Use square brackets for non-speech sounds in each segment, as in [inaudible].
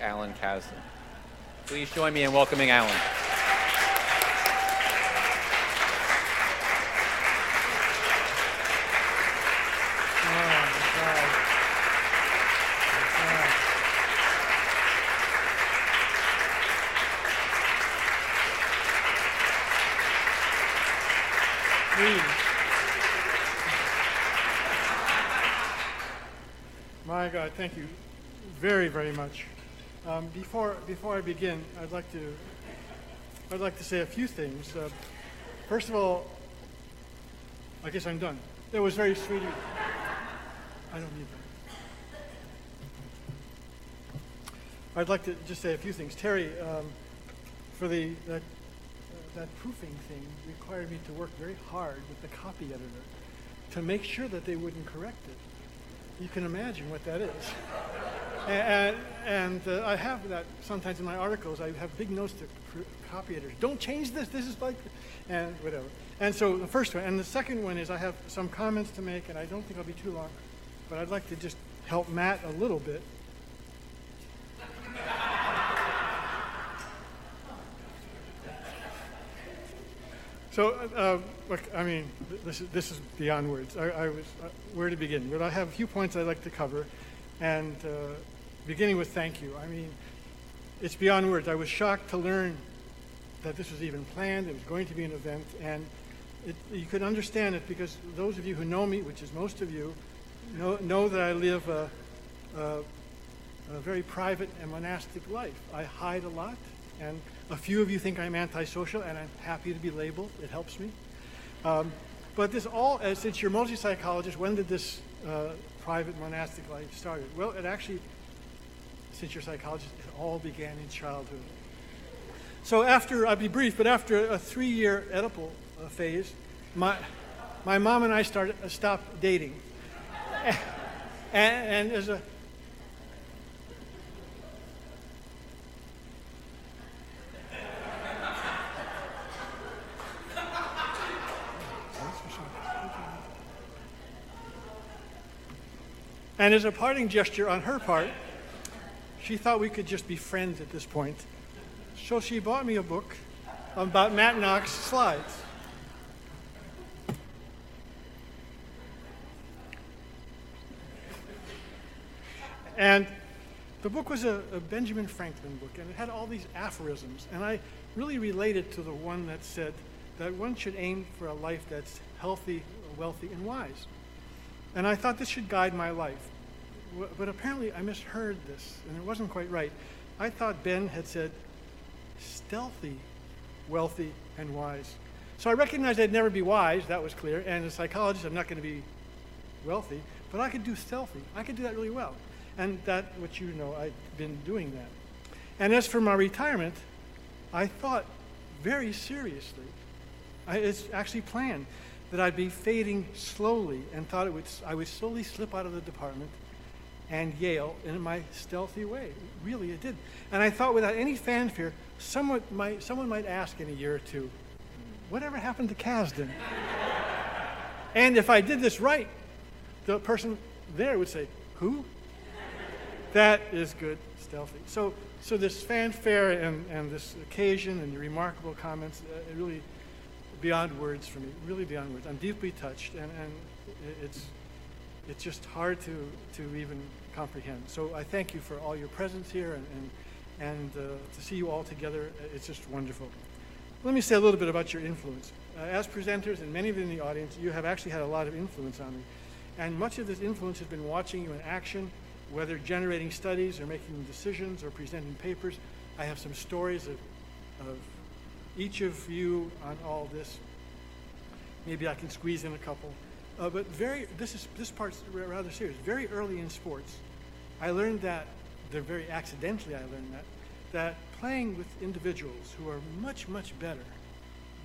Alan Kazdin. Please join me in welcoming Alan. My God, thank you very, very much. Um, before, before I begin, I'd like to, I'd like to say a few things. Uh, first of all, I guess I'm done. That was very sweet. I don't need that. I'd like to just say a few things. Terry, um, for the that, uh, that proofing thing required me to work very hard with the copy editor to make sure that they wouldn't correct it. You can imagine what that is. [laughs] And, and uh, I have that sometimes in my articles. I have big notes to copy editors. Don't change this. This is like, and whatever. And so the first one, and the second one is I have some comments to make, and I don't think I'll be too long, but I'd like to just help Matt a little bit. So, uh, look, I mean, this is, this is beyond words. I, I was, uh, where to begin? But I have a few points I'd like to cover, and uh, beginning with thank you. I mean, it's beyond words. I was shocked to learn that this was even planned. It was going to be an event, and it, you could understand it because those of you who know me, which is most of you, know, know that I live a, a, a very private and monastic life. I hide a lot, and a few of you think I'm antisocial, and I'm happy to be labeled. It helps me. Um, but this all, uh, since you're multi-psychologist, when did this uh, private monastic life start? Well, it actually, since you're a psychologist, it all began in childhood. So after, I'll be brief, but after a three-year Oedipal uh, phase, my, my mom and I started, uh, stopped dating. [laughs] and, and as a And as a parting gesture on her part, she thought we could just be friends at this point. So she bought me a book about Matt Knox slides. And the book was a, a, Benjamin Franklin book, and it had all these aphorisms. And I really related to the one that said that one should aim for a life that's healthy, wealthy, and wise. And I thought this should guide my life. But apparently I misheard this, and it wasn't quite right. I thought Ben had said stealthy, wealthy, and wise. So I recognized I'd never be wise, that was clear, and as a psychologist, I'm not going to be wealthy, but I could do stealthy. I could do that really well. And that, what you know, I've been doing that. And as for my retirement, I thought very seriously. I, it's actually planned that I'd be fading slowly and thought it would, I would slowly slip out of the department and Yale in my stealthy way. Really, it did. And I thought without any fanfare, someone might, someone might ask in a year or two, whatever happened to Kazdin? [laughs] and if I did this right, the person there would say, who? That is good stealthy. So, so this fanfare and, and this occasion and your remarkable comments, uh, really beyond words for me, really beyond words. I'm deeply touched, and, and it's, it's just hard to, to even comprehend. So I thank you for all your presence here, and, and, and uh, to see you all together, it's just wonderful. Let me say a little bit about your influence. Uh, as presenters, and many of you in the audience, you have actually had a lot of influence on me. And much of this influence has been watching you in action, whether generating studies or making decisions or presenting papers. I have some stories of, of each of you on all this. Maybe I can squeeze in a couple. Uh, but very, this is this part's rather serious. Very early in sports, I learned that, they're very accidentally I learned that, that playing with individuals who are much, much better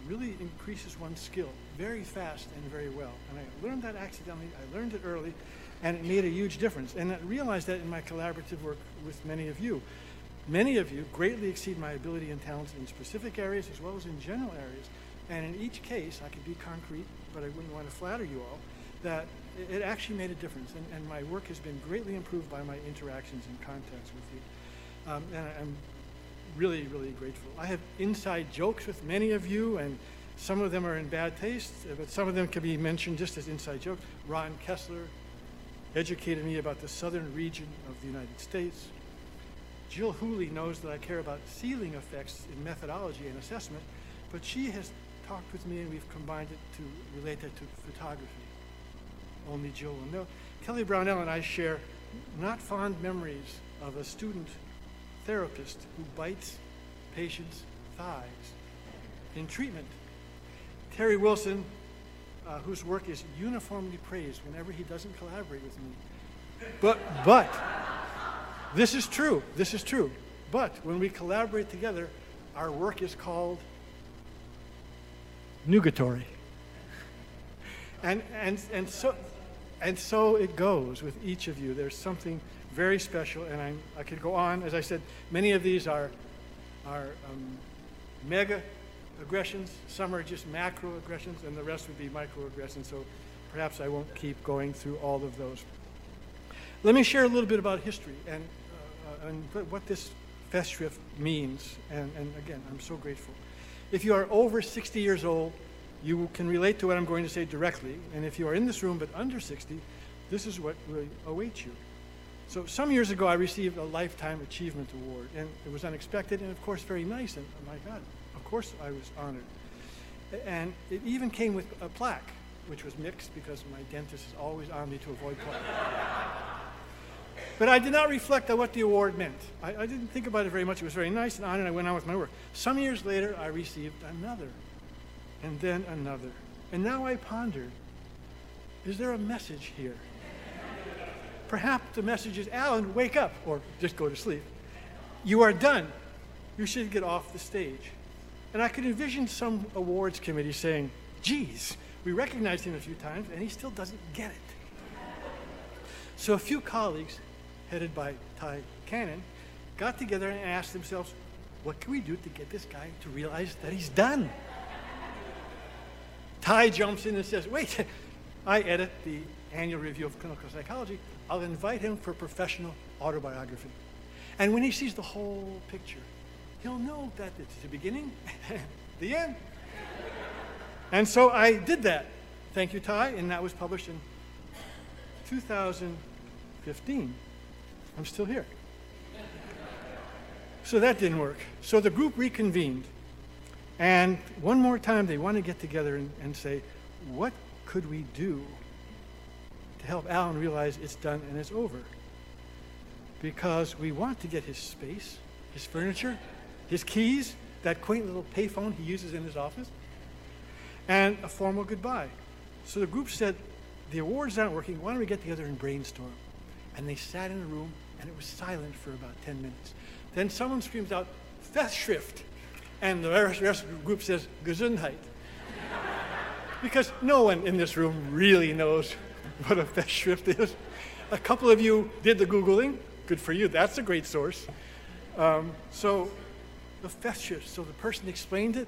really increases one's skill very fast and very well. And I learned that accidentally. I learned it early, and it made a huge difference. And I realized that in my collaborative work with many of you. Many of you greatly exceed my ability and talents in specific areas as well as in general areas. And in each case, I could be concrete, but I wouldn't want to flatter you all, that it actually made a difference. And, and my work has been greatly improved by my interactions and contacts with you. Um, and I'm really, really grateful. I have inside jokes with many of you, and some of them are in bad taste, but some of them can be mentioned just as inside jokes. Ron Kessler educated me about the southern region of the United States. Jill Hooley knows that I care about ceiling effects in methodology and assessment, but she has talked with me and we've combined it to relate it to photography. Only Jill will know. Kelly Brownell and I share not fond memories of a student therapist who bites patients' thighs in treatment. Terry Wilson, uh, whose work is uniformly praised whenever he doesn't collaborate with me. But, but, this is true. This is true. But when we collaborate together, our work is called nugatory. And, and, and, so, and so it goes with each of you. There's something very special, and I'm, i could go on. As I said, many of these are, are um, mega aggressions, some are just macro aggressions, and the rest would be microaggressions. So perhaps I won't keep going through all of those. Let me share a little bit about history and, uh, and what this Festschrift means. And, and again, I'm so grateful. If you are over 60 years old, you can relate to what I'm going to say directly. And if you are in this room but under 60, this is what will await you. So some years ago, I received a Lifetime Achievement Award, and it was unexpected and, of course, very nice. And my God, of course, I was honored. And it even came with a plaque, which was mixed because my dentist is always on me to avoid plaque. But I did not reflect on what the award meant. I, I didn't think about it very much. It was very nice and honored. I went on with my work. Some years later, I received another, and then another. And now I pondered is there a message here? Perhaps the message is, Alan, wake up, or just go to sleep. You are done. You should get off the stage. And I could envision some awards committee saying, geez, we recognized him a few times and he still doesn't get it. So a few colleagues, headed by Ty Cannon, got together and asked themselves, what can we do to get this guy to realize that he's done? Ty jumps in and says, wait, [laughs] I edit the annual review of clinical psychology. I'll invite him for professional autobiography. And when he sees the whole picture, he'll know that it's the beginning, [laughs] the end. And so I did that. Thank you, Ty. And that was published in 2015. I'm still here. So that didn't work. So the group reconvened. And one more time, they want to get together and, and say, what could we do to help Alan realize it's done and it's over. Because we want to get his space, his furniture, his keys, that quaint little payphone he uses in his office, and a formal goodbye. So the group said, the awards aren't working, why don't we get together and brainstorm? And they sat in a room, and it was silent for about 10 minutes. Then someone screams out, Festschrift. And the rest of the group says, Gesundheit. because no one in this room really knows what a Festschrift is. A couple of you did the Googling. Good for you. That's a great source. Um, so the Festschrift, so the person explained it.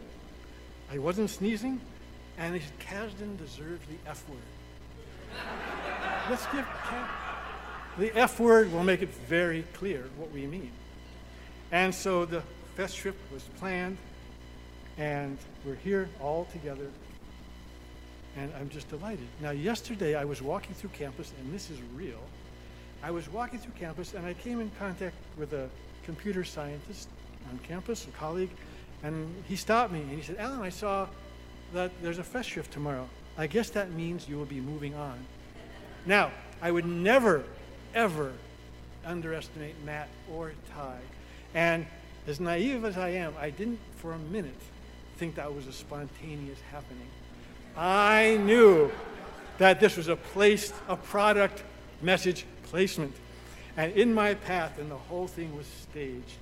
I wasn't sneezing. And he said, Kazdin deserves the F word. Let's give the F word will make it very clear what we mean. And so the Festschrift was planned, and we're here all together and I'm just delighted. Now, yesterday I was walking through campus, and this is real. I was walking through campus, and I came in contact with a computer scientist on campus, a colleague, and he stopped me and he said, Alan, I saw that there's a Festschrift tomorrow. I guess that means you will be moving on. Now, I would never, ever underestimate Matt or Ty. And as naive as I am, I didn't for a minute think that was a spontaneous happening. I knew that this was a placed, a product message placement. And in my path, and the whole thing was staged.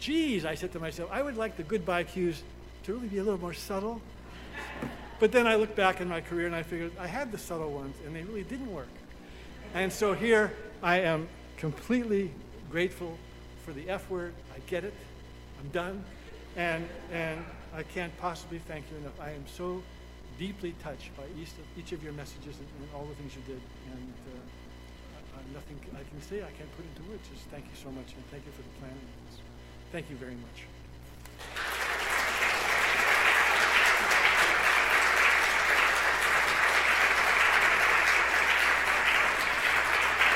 Geez, I said to myself, I would like the goodbye cues to really be a little more subtle. But then I looked back in my career and I figured I had the subtle ones and they really didn't work. And so here I am completely grateful for the F word. I get it. I'm done. And, and I can't possibly thank you enough. I am so deeply touched by each of, each of your messages and, and, all the things you did. And uh, uh, nothing I can say, I can't put into words. Just thank you so much, and thank you for the planning. Thank you very much.